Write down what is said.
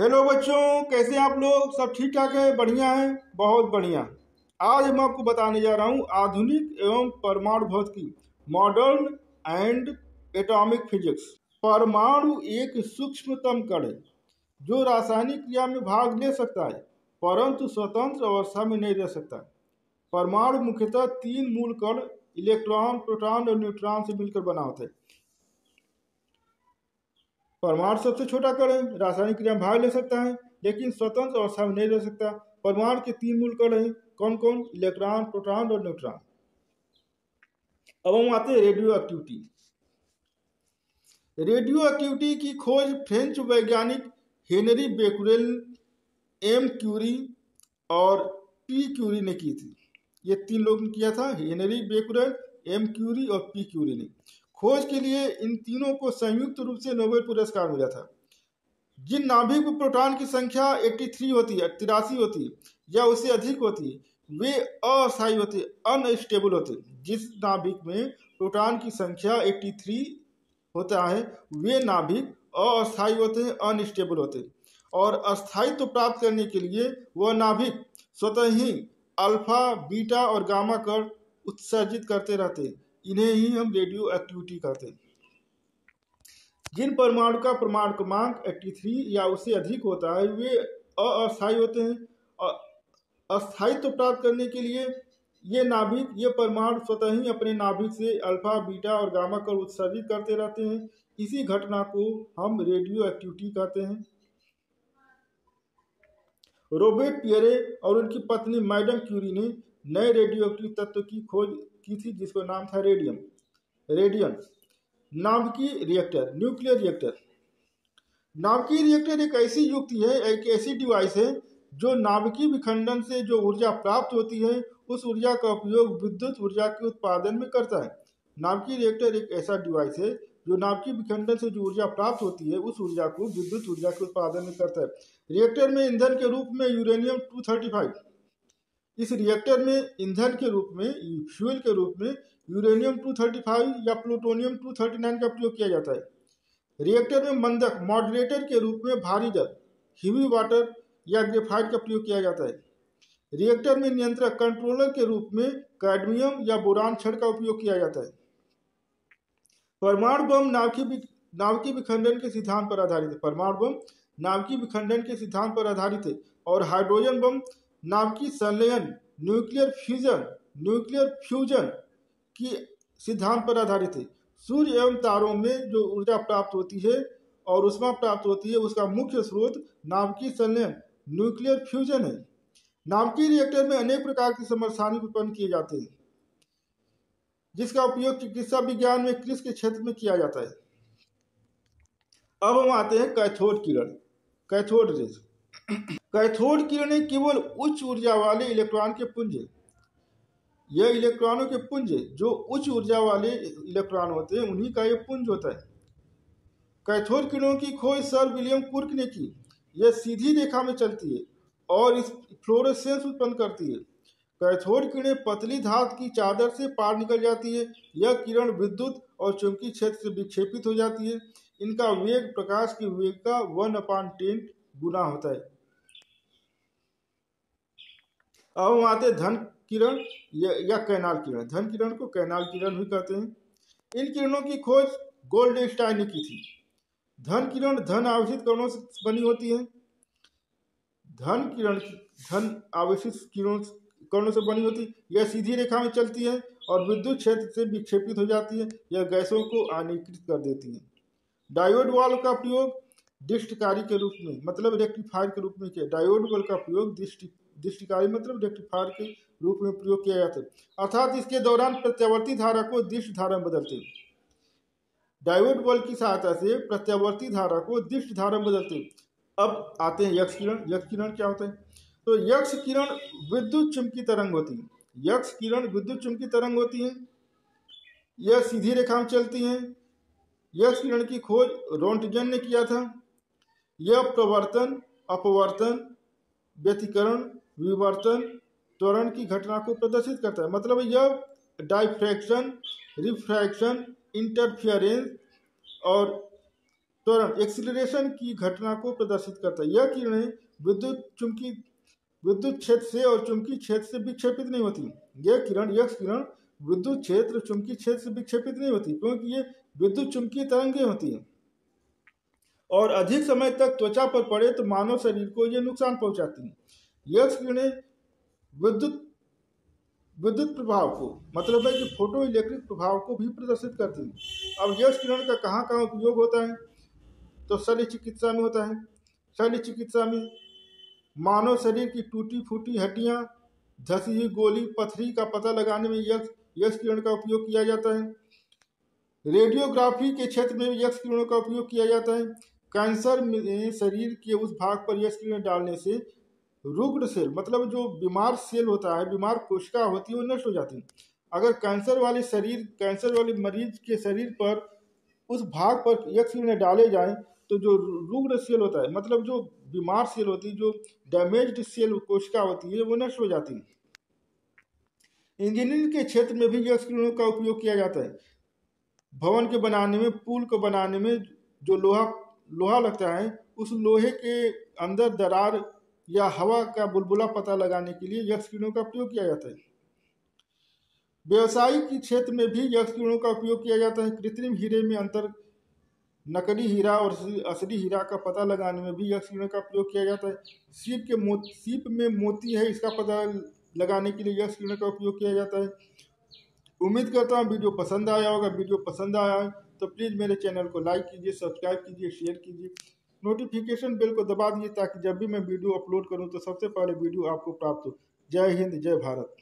Hello बच्चों, कैसे आप लोग? सब ठीक ठाक है? बढ़िया है? बहुत बढ़िया। आज मैं आपको बताने जा रहा हूँ आधुनिक एवं परमाणु भौतिकी मॉडर्न एंड एटॉमिक फिजिक्स परमाणु एक सूक्ष्मतम कण है, जो रासायनिक क्रिया में भाग ले सकता है, परंतु स्वतंत्र अवस्था में नहीं रह सकता। परमाणु मुख्यतः तीन मूल कण, इलेक्ट्रॉन, प्रोटॉन और न्यूट्रॉन से मिलकर बना होता है। परमाणु सबसे छोटा कण है, रासायनिक क्रिया में भाग ले सकता है, लेकिन स्वतंत्र अवस्था में नहीं रह सकता। परमाणु के तीन मूल कण हैं कौन कौन इलेक्ट्रॉन, प्रोटॉन और न्यूट्रॉन। अब हम आते हैं रेडियो एक्टिविटी। रेडियो एक्टिविटी की खोज फ्रेंच वैज्ञानिक हेनरी बेकुरेल, एम क्यूरी और पी क्यूरी ने की थी। ये तीन लोग ने किया था, हेनरी बेकुरेल, एम क्यूरी और पी क्यूरी ने। खोज के लिए इन तीनों को संयुक्त रूप से नोबेल पुरस्कार मिला था। जिन नाभिक प्रोटॉन की संख्या 83 होती है, तिरासी होती या उससे अधिक होती वे अस्थायी होते अनस्टेबल होते जिस नाभिक में प्रोटॉन की संख्या 83 होता है, वे नाभिक अस्थायी होते हैं अनस्टेबल होते और अस्थायित्व तो प्राप्त करने के लिए वह नाभिक स्वतः ही अल्फ़ा, बीटा और गामा कर उत्सर्जित करते रहते इन्हें ही हम रेडियो एक्टिविटी कहते हैं। जिन परमाणु का परमाणु क्रमांक 83 या उससे अधिक होता है, वे अस्थायी होते हैं। अस्थायित्व तो प्राप्त करने के लिए ये नाभिक, ये परमाणु स्वतः ही अपने नाभिक से अल्फ़ा, बीटा और गामा कर उत्सर्जित करते रहते हैं। इसी घटना को हम रेडियो एक्टिविटी कहते हैं। रोबर्ट पियरे और उनकी पत्नी मैडम क्यूरी ने नए रेडियो एक्टिव तत्व की खोज की थी, जिसका नाम था रेडियम। रेडियम नाभिकीय रिएक्टर न्यूक्लियर रिएक्टर नाभिकीय रिएक्टर एक ऐसी युक्ति है, एक ऐसी डिवाइस है, जो नाभिकीय विखंडन से जो ऊर्जा प्राप्त होती है, उस ऊर्जा का उपयोग विद्युत ऊर्जा के उत्पादन में करता है। नाभिकीय रिएक्टर एक ऐसा डिवाइस है, जो नाभिकीय विखंडन से जो ऊर्जा प्राप्त होती है, उस ऊर्जा को विद्युत ऊर्जा के उत्पादन में करता है। रिएक्टर में ईंधन के रूप में यूरेनियम 235 इस रिएक्टर में ईंधन के रूप में फ्यूल के रूप में यूरेनियम 235 या प्लूटोनियम 239 का प्रयोग किया जाता है। रिएक्टर में मंदक मॉडरेटर के रूप में भारी जल हिवी वाटर या ग्रेफाइट का प्रयोग किया जाता है। रिएक्टर में नियंत्रक कंट्रोलर के रूप में कैडमियम या बोरान छड़ का उपयोग किया जाता है। परमाणु बम नाभिकीय नाभिकीय विखंडन के सिद्धांत पर आधारित है। परमाणु बम नाभिकीय विखंडन के सिद्धांत पर आधारित है और हाइड्रोजन बम नाभिकीय संलयन न्यूक्लियर फ्यूजन न्यूक्लियर फ्यूजन की सिद्धांत पर आधारित है। सूर्य एवं तारों में जो ऊर्जा प्राप्त होती है और उष्मा प्राप्त होती है, उसका मुख्य स्रोत नाभिकीय संलयन न्यूक्लियर फ्यूजन है। नाभिकीय रिएक्टर में अनेक प्रकार की समर्थानिक उत्पन्न किए जाते हैं, जिसका उपयोग चिकित्सा विज्ञान में कृषि के क्षेत्र में किया जाता है। अब हम आते हैं कैथोड किरण, कैथोड रेज। कैथोड किरणें केवल उच्च ऊर्जा वाले इलेक्ट्रॉन के पुंज। यह इलेक्ट्रॉनों के पुंज जो उच्च ऊर्जा वाले इलेक्ट्रॉन होते हैं, उन्हीं का यह पुंज होता है। कैथोड किरणों की खोज सर विलियम कुर्क ने की। यह सीधी रेखा में चलती है और इस फ्लोरेसेंस उत्पन्न करती है। कैथोड किरणें पतली धात की चादर से पार निकल जाती है, यह किरण विद्युत और चुंबकीय क्षेत्र से विक्षेपित हो जाती है। इनका वेग प्रकाश के वेग का वन अपान टेन गुना होता है। अब हम आते धन किरण या, या कैनाल किरण। धन किरण को कैनाल किरण भी कहते हैं। इन किरणों की खोज गोल्ड स्टाइन ने की थी। धन किरण धन आवेशित कणों से बनी होती है। धन किरण धन आवेशित किरणों कणों से बनी होती है यह सीधी रेखा में चलती है और विद्युत क्षेत्र से विक्षेपित हो जाती है यह गैसों को आनीकृत कर देती है। डायोड वाल का प्रयोग दृष्टकारी के रूप में मतलब रेक्टिफायर के रूप में किया। डायोड बल का प्रयोग दृष्टि दृष्टिकारी मतलब रेक्टिफायर के रूप में प्रयोग किया जाता है। अर्थात इसके दौरान प्रत्यावर्ती धारा को दृष्ट धारा में बदलते हैं। डायोड बल की सहायता से प्रत्यावर्ती धारा को दृष्ट धारा में बदलते हैं। अब आते हैं यक्ष किरण। यक्ष किरण क्या होता है? तो यक्ष किरण विद्युत चुंबकी तरंग होती है। यक्ष किरण विद्युत चुंबकी तरंग होती है। यह सीधी रेखा में चलती हैं। यक्ष किरण की खोज रोन्टजन ने किया था। यह प्रवर्तन, अपवर्तन, व्यतिकरण विवर्तन त्वरण की घटना को प्रदर्शित करता है। मतलब यह डाइफ्रैक्शन रिफ्रैक्शन इंटरफियरेंस और त्वरण एक्सिलरेशन की घटना को प्रदर्शित करता है। यह किरणें विद्युत चुंबकी विद्युत क्षेत्र से और चुंबकीय क्षेत्र से विक्षेपित नहीं होती। यह किरण यह किरण विद्युत क्षेत्र, चुंबकीय क्षेत्र से विक्षेपित नहीं होती क्योंकि ये विद्युत चुंबकीय तरंगें होती हैं। और अधिक समय तक त्वचा पर पड़े तो मानव शरीर को ये नुकसान पहुंचाती हैं। यह किरणें विद्युत विद्युत प्रभाव को मतलब है कि फ़ोटो इलेक्ट्रिक प्रभाव को भी प्रदर्शित करती है। अब यह किरण का कहाँ कहाँ उपयोग होता है? तो शल्य चिकित्सा में होता है। शल्य चिकित्सा में मानव शरीर की टूटी फूटी हड्डियाँ, धसी हुई गोली, पथरी का पता लगाने में यक्ष यक्ष किरण का उपयोग किया जाता है। रेडियोग्राफी के क्षेत्र में यक्ष किरणों का उपयोग किया जाता है। कैंसर में शरीर के उस भाग पर यक्ष किरण डालने से रुग्ण सेल मतलब जो बीमार सेल होता है, बीमार कोशिका होती है, वो नष्ट हो जाती है। अगर कैंसर वाले शरीर, कैंसर वाले मरीज़ के शरीर पर, उस भाग पर यक्ष किरणें डाले जाएँ तो जो रुग्ण सेल होता है मतलब जो बीमार सेल होती है, जो डैमेज्ड सेल कोशिका होती है, वो नष्ट हो जाती है। इंजीनियरिंग के क्षेत्र में भी यक्ष किरणों का उपयोग किया जाता है। भवन के बनाने में, पुल को बनाने में जो लोहा लोहा लगता है, उस लोहे के अंदर दरार या हवा का बुलबुला पता लगाने के लिए यक्ष किरणों का उपयोग किया जाता है। व्यवसायिक क्षेत्र में भी यक्ष किरणों का उपयोग किया जाता है। कृत्रिम हीरे में अंतर, नकली हीरा और असली हीरा का पता लगाने में भी यक्ष किरणों का उपयोग किया जाता है। सीप के मो, सीप में मोती है, इसका पता लगाने के लिए यक्ष किरणों का उपयोग किया जाता है। उम्मीद करता हूँ वीडियो पसंद आया होगा। वीडियो पसंद आया है तो प्लीज़ मेरे चैनल को लाइक कीजिए, सब्सक्राइब कीजिए, शेयर कीजिए। नोटिफिकेशन बेल को दबा दीजिए ताकि जब भी मैं वीडियो अपलोड करूँ तो सबसे पहले वीडियो आपको प्राप्त हो। जय हिंद, जय भारत।